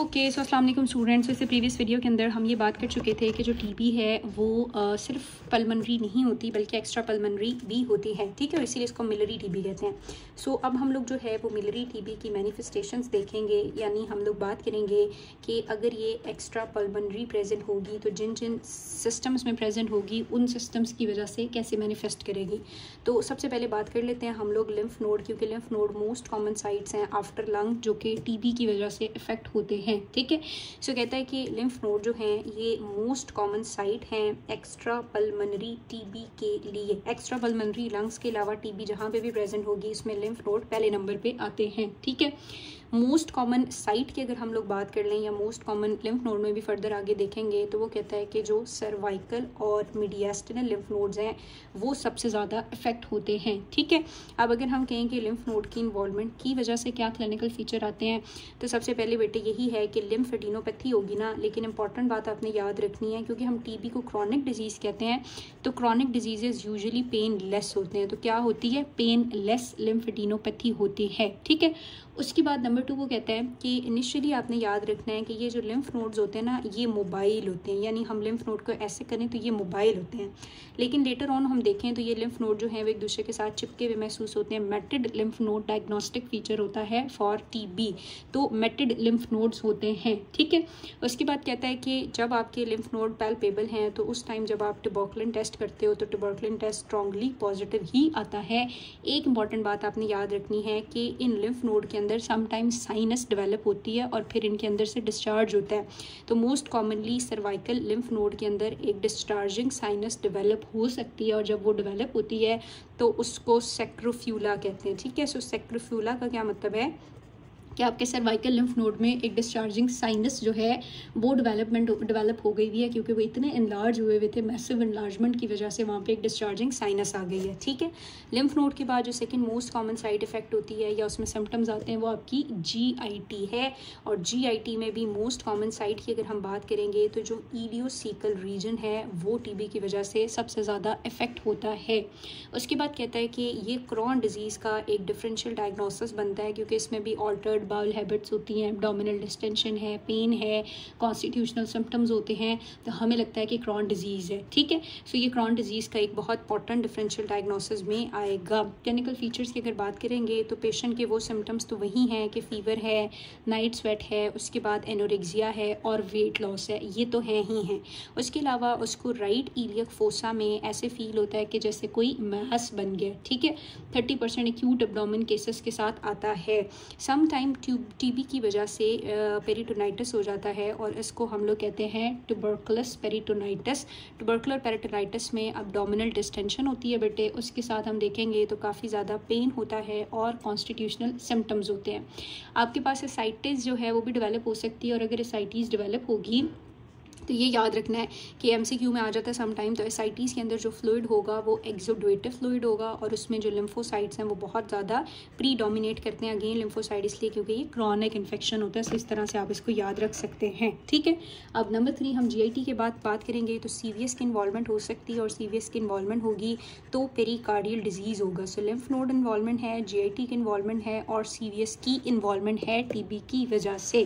Okay so अस्सलाम वालेकुम students इससे प्रीवियस वीडियो के अंदर हम ये बात कर चुके थे कि जो टीबी है वो आ, सिर्फ़ पलमनरी नहीं होती बल्कि एक्स्ट्रा पलमनरी भी होती है ठीक है? और इसीलिए इसको मिलरी टीबी कहते हैं। सो so, अब हम लोग जो है वो मिलरी टीबी की मैनिफेस्टेशंस देखेंगे यानी हम लोग बात करेंगे कि अगर ये एक्स्ट्रा पलमनरी प्रेजेंट होगी तो जिन जिन सिस्टम्स में प्रेजेंट होगी उन सिस्टम्स की वजह से कैसे मैनिफेस्ट करेगी। तो सबसे पहले बात कर लेते हैं हम लोग लिम्फ नोड क्योंकि lymph node most common sites हैं आफ्टर लंग जो कि टीबी की वजह से इफ़ेक्ट होते हैं। ठीक है? सो कहता है कि लिम्फ नोड जो हैं, ये मोस्ट कॉमन साइट हैं एक्स्ट्रा पल्मनरी टीबी के लिए। एक्स्ट्रा पल्मनरी लंग्स के अलावा टीबी जहाँ पे भी प्रेजेंट होगी, इसमें लिम्फ नोड पहले नंबर पे आते हैं, ठीक है? मोस्ट कॉमन साइट की अगर हम लोग बात कर लें या मोस्ट कॉमन लिम्फ नोड में भी फर्दर आगे देखेंगे तो वो कहता है कि जो सर्वाइकल और मीडियास्टिनल लिम्फ नोड्स हैं, वो सबसे ज़्यादा इफ़ेक्ट होते हैं, ठीक है? अब अगर हम कहें कि लिम्फ नोड की इन्वॉलमेंट की वजह से क्या क्लिनिकल फीचर आते हैं तो सबसे पहले बेटे यही है कि लिम्फ एडिनोपैथी होगी ना, लेकिन इंपॉर्टेंट बात आपने याद रखनी है, क्योंकि हम टीबी को क्रॉनिक डिज़ीज़ कहते हैं तो chronic diseases usually painless होते हैं। तो क्या होती है? पेन लेस लिम्फ एडिनोपैथी होती है, ठीक है? उसके बाद नंबर टू वो कहता है कि इनिशियली आपने याद रखना है कि ये जो लिम्फ नोड्स होते हैं ना, ये मोबाइल होते हैं, यानी हम लिम्फ नोड को ऐसे करें तो ये मोबाइल होते हैं। लेकिन लेटर ऑन हम देखें तो ये लिम्फ नोड जो है, वो एक दूसरे के साथ चिपके हुए महसूस होते हैं। Matted lymph node diagnostic feature होता है फॉर टी तो मेटेड लिम्फ नोड्स होते हैं, ठीक है? उसके बाद कहता है कि जब आपके लिम्फ नोड पैल्पेबल हैं तो उस टाइम जब आप टिबोकलिन टेस्ट करते हो तो टिबोकलिन टेस्ट स्ट्रॉन्गली पॉजिटिव ही आता है। एक इंपॉर्टेंट बात आपने याद रखनी है कि इन लिम्फ नोड के अंदर समटाइम्स साइनस डेवलप होती है और फिर इनके अंदर से डिस्चार्ज होता है। तो most commonly cervical lymph node के अंदर एक डिस्चार्जिंग साइनस डेवलप हो सकती है और जब वो डेवलप होती है तो उसको सेक्रोफ्यूला कहते हैं, ठीक है? सो सेक्रोफ्यूला का क्या मतलब है? कि आपके सर्वाइकल लिम्फ नोड में एक डिस्चार्जिंग साइनस जो है, वो डेवलपमेंट डेवलप हो गई हुई है क्योंकि वो इतने इनलार्ज हुए हुए थे मैसिव इनलार्जमेंट की वजह से वहाँ पे एक डिस्चार्जिंग साइनस आ गई है, ठीक है? लिम्फ नोड के बाद जो second most common side effect होती है या उसमें सिम्टम्स आते हैं, वो आपकी जीआईटी है और जीआईटी में भी मोस्ट कॉमन साइड की अगर हम बात करेंगे तो जो ईडियोसिकल रीजन है, वो टीबी की वजह से सबसे ज़्यादा इफ़ेक्ट होता है। उसके बाद कहता है कि ये क्रॉन डिज़ीज़ का एक डिफरेंशियल डायग्नोसिस बनता है क्योंकि इसमें भी ऑल्टर्ड बाउल हैबिट्स होती हैं एबडोमिनल डिस्टेंशन है पेन है कॉन्स्टिट्यूशनल सिम्टम्स होते हैं तो हमें लगता है कि क्रॉन डिज़ीज़ है, ठीक है? सो ये क्रॉन डिज़ीज़ का एक बहुत इंपॉर्टेंट डिफरेंशियल डायग्नोसिस में आएगा। क्लिनिकल फीचर्स की अगर बात करेंगे तो पेशेंट के वो सिम्टम्स तो वही हैं कि फ़ीवर है नाइट स्वेट है, उसके बाद एनोरिक्जिया है और वेट लॉस है, ये तो हैं ही हैं। उसके अलावा उसको राइट ईलियक फोसा में ऐसे फील होता है कि जैसे कोई मैस बन गया, ठीक है? Thirty percent acute abdomen cases के साथ आता है। सम टाइम ट्यूब टीबी की वजह से पेरिटोनाइटिस हो जाता है और इसको हम लोग कहते हैं ट्यूबरकुलस पेरिटोनाइटिस ट्यूबरकुलर पेरिटोनाइटिस में डोमिनल डिस्टेंशन होती है बेटे, उसके साथ हम देखेंगे तो काफ़ी ज़्यादा पेन होता है और कॉन्स्टिट्यूशनल सिम्टम्स होते हैं। आपके पास एसाइटिस जो है वो भी डिवेलप हो सकती है और अगर एसाइटिस डिवेलप होगी तो ये याद रखना है कि एमसीक्यू में आ जाता है समटाइम तो एस के अंदर जो फ्लूड होगा, वो एक्जोडोटिव फ्लूड होगा और उसमें जो लिम्फोसाइड्स हैं, वो बहुत ज़्यादा प्री डोमिनेट करते हैं अगेन लिम्फोसाइड इसलिए क्योंकि ये क्रॉनिक इन्फेक्शन होता है तो इस तरह से आप इसको याद रख सकते हैं, ठीक है? अब नंबर थ्री हम जीआईटी के बाद बात करेंगे तो सी की इन्वॉल्वमेंट हो सकती है और सी की इन्वॉलमेंट होगी तो पेरिकार्डियल डिज़ीज़ होगा। सो लिम्फ नोड इन्वॉलमेंट है जी की इन्वॉलमेंट है और सीवीएस की इन्वॉलमेंट है टीबी की वजह से।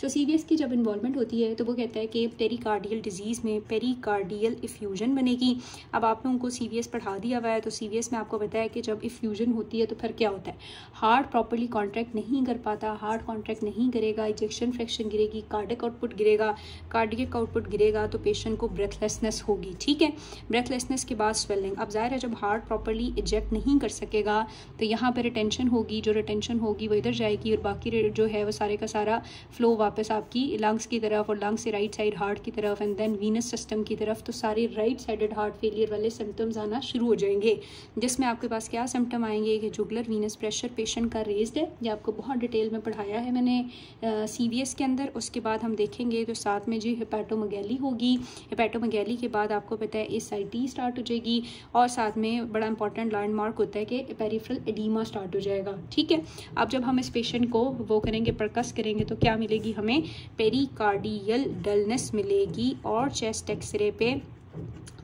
सो सीवीएस की जब इन्वॉलमेंट होती है तो वो कहता है कि पेरिकार्डियल डिज़ीज़ में पेरिकार्डियल इफ्यूजन बनेगी। अब आप लोगों को सी पढ़ा दिया हुआ है तो सीवीएस में आपको बताया कि जब इफ्यूजन होती है तो फिर क्या होता है? हार्ट प्रॉपरली कॉन्ट्रैक्ट नहीं कर पाता हार्ट कॉन्ट्रैक्ट नहीं करेगा इजेक्शन फ्रैक्शन गिरेगी कार्डिक आउटपुट गिरेगा कार्डिक आउटपुट गिरेगा तो पेशेंट को ब्रेथलेसनेस होगी, ठीक है? ब्रेथलेसनेस के बाद स्वेलिंग अब ज़ाहिर है, जब हार्ट प्रॉपरली इजेक्ट नहीं कर सकेगा तो यहाँ पर रिटेंशन होगी, जो रिटेंशन होगी वो इधर जाएगी और बाकी जो है वो सारे का सारा फ्लो वापस आपकी लंग्स की तरफ़ और लंग्स से राइट साइड हार्ट की तरफ़ एंड देन वीनस सिस्टम की तरफ़ तो सारे राइट साइडेड हार्ट फेलियर वाले सिम्टम्स आना शुरू हो जाएँगे। जिसमें आपके पास क्या सिम्टम आएँगे? कि जुगलर वीनस प्रेशर पेशेंट का रेज्ड है, ये आपको बहुत डिटेल में पढ़ाया है मैंने सी के अंदर। उसके बाद हम देखेंगे तो साथ में जी हेपेटोमगैली होगी। हेपेटोमगैली के बाद आपको पता है एस स्टार्ट हो जाएगी और साथ में बड़ा इंपॉर्टेंट लैंडमार्क होता है कि पेरीफ्रल एडीमा स्टार्ट हो जाएगा। ठीक है? अब जब हम इस पेशेंट को वो करेंगे, प्रकस करेंगे तो क्या मिलेगी हमें? पेरिकार्डियल डलनेस मिलेगी। और चेस्ट एक्सरे पे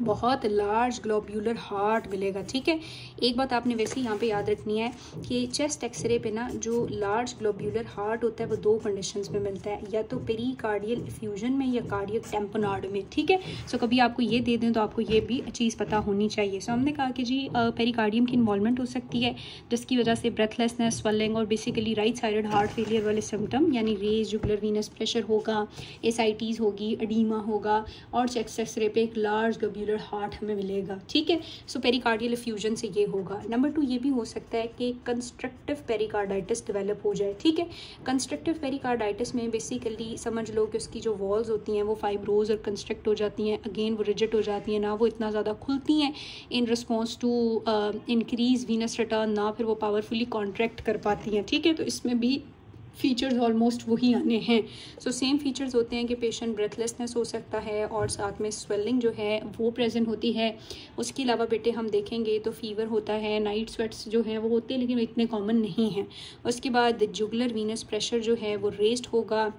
बहुत लार्ज ग्लोब्यूलर हार्ट मिलेगा, ठीक है? एक बात आपने वैसे यहाँ पे याद रखनी है कि चेस्ट एक्सरे पे ना जो लार्ज ग्लोब्यूलर हार्ट होता है, वो दो कंडीशंस में मिलता है, या तो पेरी कार्डियल इफ्यूजन में या कार्डियक टेम्पनार्ड में, ठीक है? सो कभी आपको ये दे दें तो आपको ये भी चीज़ पता होनी चाहिए। सो हमने कहा कि जी पेरिकार्डियम की इन्वॉलमेंट हो सकती है, जिसकी वजह से ब्रेथलेसनेस स्वेलिंग और basically right side heart failure वाले सिम्टम यानी रेज जुगलर वीनस प्रेशर होगा एस होगी अडीमा होगा, और चेस्ट एक्सरे पे एक लार्ज ग्लोब्यूलर रेगुलर हार्ट हमें मिलेगा, ठीक है? सो पेरिकार्डियल फ्यूजन से ये होगा। नंबर टू ये भी हो सकता है कि कंस्ट्रक्टिव पेरिकार्डाइटिस डेवलप हो जाए, ठीक है? कंस्ट्रक्टिव पेरिकार्डाइटिस में बेसिकली समझ लो कि उसकी जो वॉल्स होती हैं, वो फाइब्रोज और कंस्ट्रक्ट हो जाती हैं। अगेन वो रिजिट हो जाती हैं, ना वो इतना ज़्यादा खुलती हैं in response to increase venous return ना फिर वो पावरफुली कॉन्ट्रैक्ट कर पाती हैं, ठीक है? तो इसमें भी फीचर्स ऑलमोस्ट वही आने हैं। सो सेम फीचर्स होते हैं कि पेशेंट ब्रेथलेसनेस हो सकता है और साथ में स्वेलिंग जो है, वो प्रेजेंट होती है। उसके अलावा बेटे हम देखेंगे तो फीवर होता है नाइट स्वेट्स जो है, वो होते हैं, लेकिन इतने कॉमन नहीं हैं। उसके बाद जुगलर वीनस प्रेशर जो है, वो रेस्ट होगा।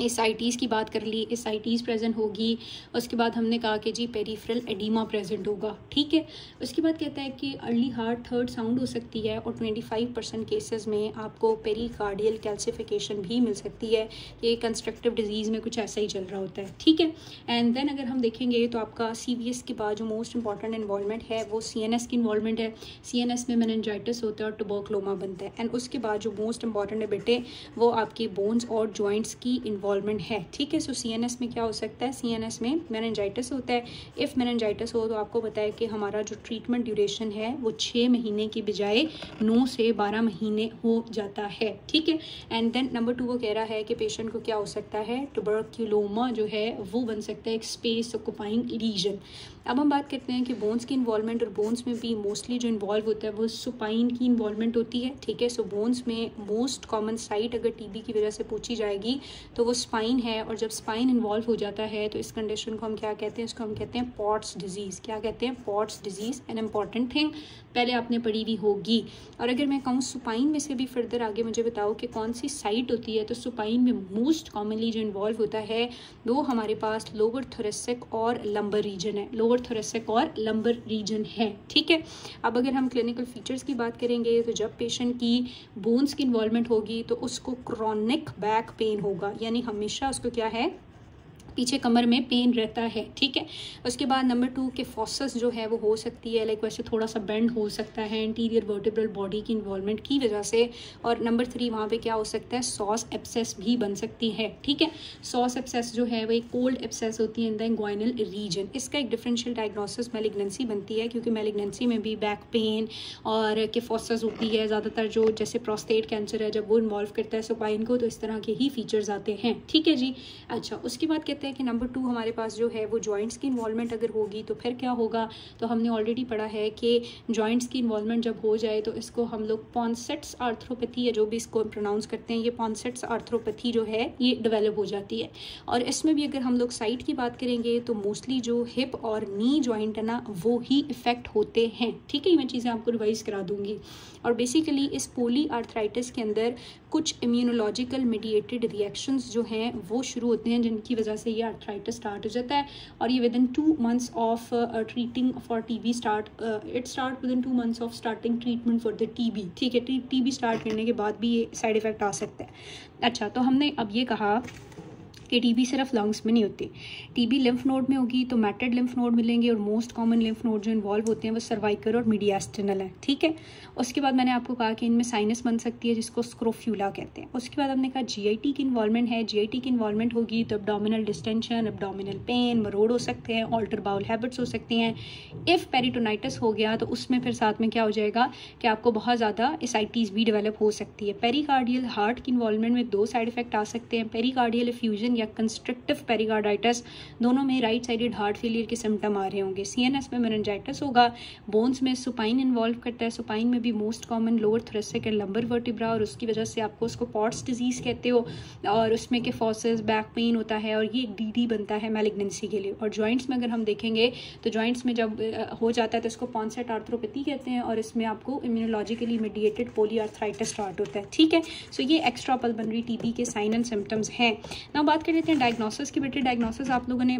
एस आई की बात कर ली एस आई प्रेजेंट होगी, उसके बाद हमने कहा कि जी पेरीफ्रल एडीमा प्रेजेंट होगा, ठीक है? उसके बाद कहता है कि अर्ली हार्ट थर्ड साउंड हो सकती है और 25 परसेंट केसेज में आपको पेरीकार्डियल कैल्सिफिकेशन भी मिल सकती है। ये कंस्ट्रक्टिव डिज़ीज़ में कुछ ऐसा ही चल रहा होता है, ठीक है? एंड देन अगर हम देखेंगे तो आपका सी के बाद जो मोस्ट इंपॉर्टेंट इन्वॉलमेंट है, वो सी एन एस की इन्वॉलमेंट है। सी एन एस में मैनजाइटिस होता है और टबोक्लोमा बनता है। एंड उसके बाद जो मोस्ट इंपॉर्टेंट है बेटे, वो आपकी बोन्स और जॉइंट्स की इन्वॉल्वमेंट है। ठीक है सो सीएनएस में क्या हो सकता है? सीएनएस में मैनजाइटिस होता है। इफ़ मैनजाइटिस हो तो आपको है कि हमारा जो ट्रीटमेंट ड्यूरेशन है, वो छः महीने की बजाय नौ से बारह महीने हो जाता है। ठीक है? एंड देन नंबर टू वो कह रहा है कि पेशेंट को क्या हो सकता है? टुबरक्यूलोमा जो है, वो बन सकता है एक स्पेस ऑक्यूपाइंग रीजन अब हम बात करते हैं कि बोन्स की इन्वॉलमेंट और बोन्स में भी मोस्टली जो इन्वॉल्व होता है वो सुपाइन की इन्वॉलमेंट होती है, ठीक है? सो बोन्स में मोस्ट कॉमन साइट अगर टीबी की वजह से पूछी जाएगी तो वो स्पाइन है और जब स्पाइन इन्वॉल्व हो जाता है तो इस कंडीशन को हम क्या कहते हैं? इसको हम कहते हैं पॉट्स डिज़ीज़ क्या कहते हैं? Pott's disease an important thing पहले आपने पढ़ी हुई होगी। और अगर मैं कहूँ सुपाइन में से भी फर्दर आगे मुझे बताओ कि कौन सी साइट होती है तो सुपाइन में मोस्ट कॉमनली जो इन्वॉल्व होता है, वो हमारे पास लोअर थोरेसिक और लंबर रीजन है। लोअर थोरेसिक और लंबर रीजन है, ठीक है? अब अगर हम क्लिनिकल फीचर्स की बात करेंगे तो जब पेशेंट की बोन्स की इन्वॉल्वमेंट होगी तो उसको क्रॉनिक बैक पेन होगा, यानी हमेशा उसको क्या है? पीछे कमर में पेन रहता है, ठीक है? उसके बाद नंबर टू के फॉसस जो है, वो हो सकती है लाइक वैसे थोड़ा सा बेंड हो सकता है इंटीरियर वर्टिब्रल बॉडी की इन्वॉल्वमेंट की वजह से। और नंबर थ्री वहाँ पे क्या हो सकता है सॉस एप्सेस भी बन सकती है, ठीक है? सॉस एप्सेस जो है, वो एक कोल्ड एप्सेस होती है इन द ग्वाइनल रीजन इसका एक डिफरेंशियल डायग्नोसिस मेलिग्नेंसी बनती है, क्योंकि मेलिग्नेंसी में भी बैक पेन और के फॉसस होती है, ज़्यादातर जो जैसे प्रोस्टेट कैंसर है, जब वो इन्वॉल्व करता है सुपाइन को तो इस तरह के ही फीचर्स आते हैं, ठीक है जी? अच्छा उसके बाद कहते हैं कि नंबर टू हमारे पास जो है वो जॉइंट्स की इन्वॉल्वमेंट अगर होगी तो फिर क्या होगा? तो हमने ऑलरेडी पढ़ा है कि जॉइंट्स की इन्वॉलमेंट जब हो जाए तो इसको हम लोग पॉन्सेट्स आर्थ्रोपैथी या जो भी इसको प्रोनाउंस करते हैं, ये पॉन्सेट्स आर्थ्रोपैथी जो है, ये डेवलप हो जाती है। और इसमें भी अगर हम लोग साइट की बात करेंगे तो मोस्टली जो हिप और नी जॉइंट है ना, वो ही इफ़ेक्ट होते हैं। ठीक है मैं चीज़ें आपको रिवाइज करा दूँगी। और बेसिकली इस पोली आर्थराइटिस के अंदर कुछ इम्यूनोलॉजिकल मीडिएटेड रिएक्शंस जो हैं, वो शुरू होते हैं जिनकी वजह से ये आर्थराइटिस स्टार्ट हो जाता है और ये within two months of treating for TB start it start within two months of starting treatment for the TB ठीक है टीबी स्टार्ट करने के बाद भी ये साइड इफ़ेक्ट आ सकता है। अच्छा तो हमने अब ये कहा कि टीबी सिर्फ़ लंग्स में नहीं होती। टीबी लिम्फ नोड में होगी तो मैटेड लिम्फ नोड मिलेंगे और मोस्ट कॉमन लिम्फ नोड जो इन्वॉल्व होते हैं वो सर्वाइकल और मीडियास्टनल है, ठीक है? उसके बाद मैंने आपको कहा कि इनमें साइनस बन सकती है, जिसको स्क्रोफ्यूला कहते हैं। उसके बाद हमने कहा जीआईटी की इन्वॉल्वमेंट है। जीआईटी की इन्वॉल्वमेंट होगी तो अपडोमिनल डिस्टेंशन अपडोमिनल पेन मरोड हो सकते हैं ऑल्टर बाउल हैबिट्स हो सकती हैं। इफ़ पेरिटोनाइटिस हो गया तो उसमें फिर साथ में क्या हो जाएगा कि आपको बहुत ज़्यादा एसाइटीज़ भी डेवलप हो सकती है। पेरिकार्डियल हार्ट की इन्वॉल्वमेंट में दो साइड इफ़ेक्ट आ सकते हैं। पेरिकार्डियल फ्यूजन या कंस्ट्रक्टिव पेरिकार्डाइटिस दोनों में राइट साइडेड हार्ट फेलियर के सिम्टम आ रहे होंगे। सीएनएस में मेरेंजाइटिस होगा बोन्स में सुपाइन इन्वॉल्व करता है। सुपाइन में भी most common lower thoracic and lumbar vertebra और उसकी वजह से आपको उसको पॉट्स डिज़ीज़ कहते हो और उसमें के फॉसेस बैक पेन होता है और ये एक डी बनता है मेलिग्नेंसी के लिए। और जॉइंट्स में अगर हम देखेंगे तो जॉइंट्स में जब हो जाता है तो इसको पॉन्सेट आर्थ्रोपैथी कहते हैं और इसमें आपको इम्यूनोलॉजिकली मीडिएटेड पोली स्टार्ट होता है। ठीक है? सो ये एक्स्ट्रा पल्बनरी टीबी के साइन एंड सिम्टम्स हैं। ना बात कर लेते हैं डायग्नोसिस की बेटे डायग्नोसिस आप लोगों ने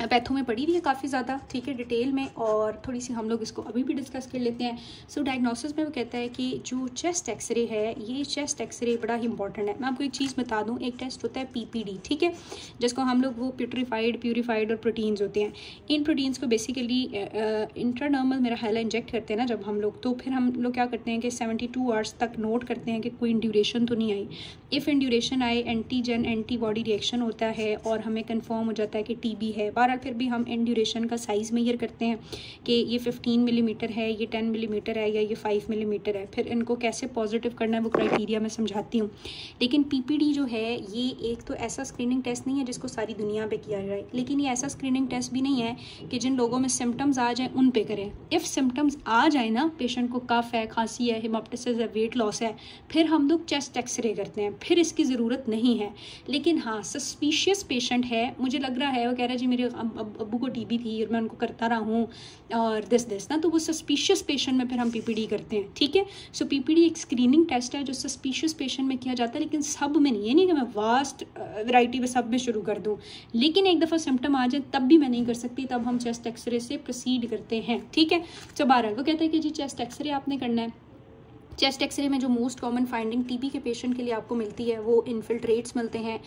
पैथो में पड़ी हुई है काफ़ी ज़्यादा ठीक है डिटेल में और थोड़ी सी हम लोग इसको अभी भी डिस्कस कर लेते हैं। सो so, डायग्नोसिस में वो कहता है कि जो चेस्ट एक्सरे है ये चेस्ट एक्सरे बड़ा ही इंपॉर्टेंट है। मैं आपको एक चीज़ बता दूँ एक टेस्ट होता है पीपीडी ठीक है? जिसको हम लोग वो प्यूट्रीफाइड प्यूरीफाइड और प्रोटीन्स होते हैं। इन प्रोटीन्स को बेसिकली इंटरनर्मल मेरा ख्याल इंजेक्ट करते हैं ना जब हम लोग। तो फिर हम लोग क्या करते हैं कि सेवेंटी टू आवर्स तक नोट करते हैं कि कोई इंड्यूरेशन तो नहीं आई। इफ़ इंड्यूरेशन आए एंटीजन एंटीबॉडी रिएक्शन होता है और हमें कन्फर्म हो जाता है कि टीबी है बहरहाल फिर भी हम इन ड्यूरेशन का साइज़ मेयर करते हैं कि ये फिफ्टीन मिलीमीटर है, ये टेन मिलीमीटर है या ये फाइव मिलीमीटर है। फिर इनको कैसे पॉजिटिव करना है वो क्राइटेरिया मैं समझाती हूँ। लेकिन पीपीडी जो है, ये एक तो ऐसा स्क्रीनिंग टेस्ट नहीं है जिसको सारी दुनिया पर किया जाए। लेकिन ये ऐसा स्क्रीनिंग टेस्ट भी नहीं है कि जिन लोगों में सिम्टम्स आ जाए, उन पे करें। इफ़ सिम्टम्स आ जाए ना पेशेंट को कफ है, खांसी है हिमोप्टिसिस है वेट लॉस है, फिर हम लोग चेस्ट एक्सरे करते हैं। फिर इसकी ज़रूरत नहीं है। लेकिन हाँ सस्पिशियस पेशेंट है, मुझे लग रहा है, वो कह रहा है, जी, मेरे अब, अब, को टीबी थी और मैं उनको करता रहा हूँ और दिस दिस ना तो वो सस्पिशियस पेशेंट में फिर हम पीपीडी करते हैं ठीक है? सो पीपीडी एक स्क्रीनिंग टेस्ट है जो सस्पिशियस पेशेंट में किया जाता है लेकिन सब में नहीं है नहीं कि मैं वास्ट वैरायटी में सब में शुरू कर दूँ लेकिन एक दफ़ा सिम्टम आ जाए तब भी मैं नहीं कर सकती तब हम चेस्ट एक्सरे से प्रोसीड करते हैं ठीक है? तो बारह वो कहते हैं कि जी चेस्ट एक्सरे आपने करना है। चेस्ट एक्सरे में जो मोस्ट कॉमन फाइंडिंग टीबी के पेशेंट के लिए आपको मिलती है वो इन्फिल्ट्रेट्स मिलते हैं